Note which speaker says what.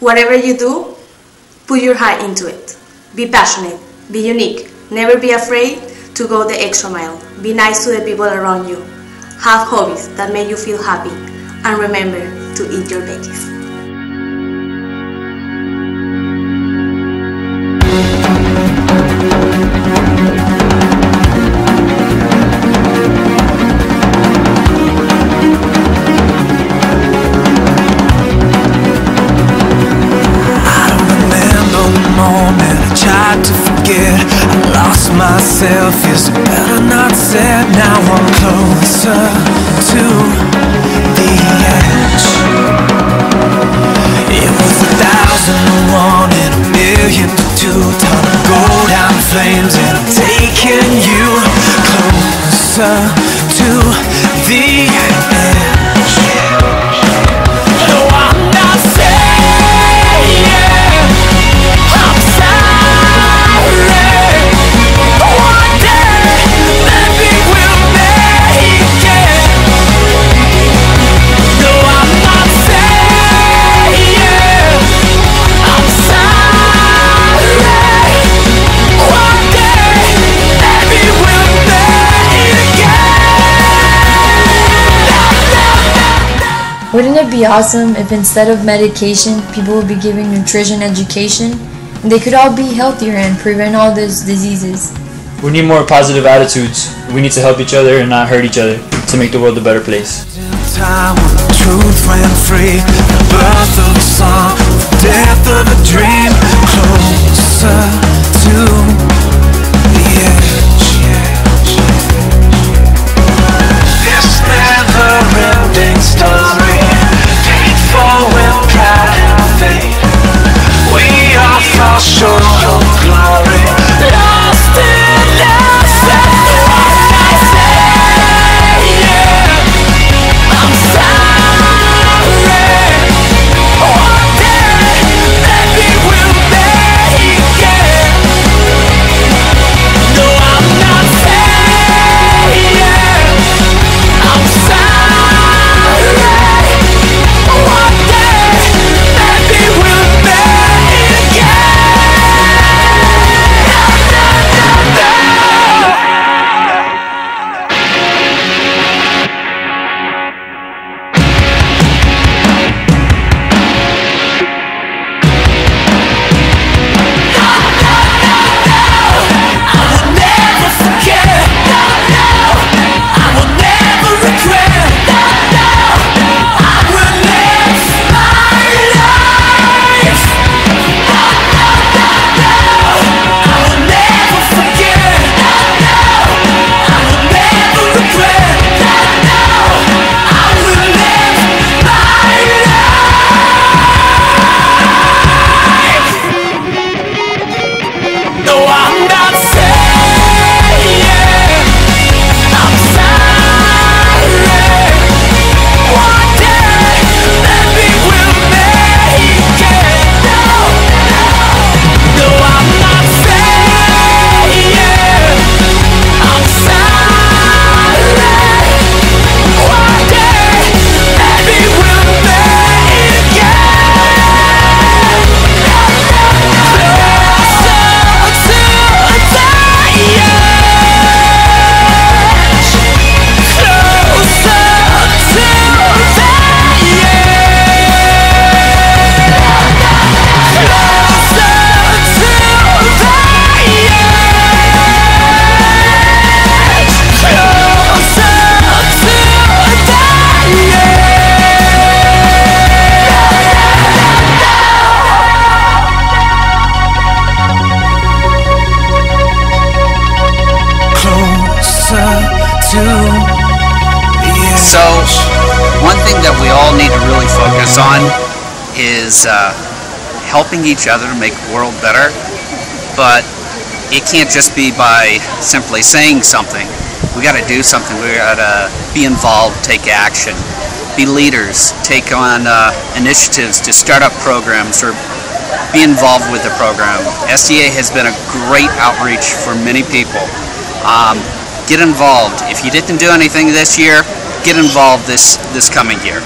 Speaker 1: Whatever you do, put your heart into it. Be passionate, be unique, never be afraid to go the extra mile. Be nice to the people around you. Have hobbies that make you feel happy. And remember to eat your veggies.
Speaker 2: Is better not said Now I'm closer to the edge. It was a thousand to one and a million to two Time to go down flames and I'm taking you closer
Speaker 3: be awesome if instead of medication, people would be giving nutrition education? And they could all be healthier and prevent all those diseases.
Speaker 4: We need more positive attitudes. We need to help each other and not hurt each other to make the world a better place.
Speaker 5: So, one thing that we all need to really focus on is uh, helping each other to make the world better. But it can't just be by simply saying something. We got to do something. We got to be involved, take action, be leaders, take on uh, initiatives to start up programs or be involved with the program. SDA has been a great outreach for many people. Um, get involved. If you didn't do anything this year, get involved this, this coming year.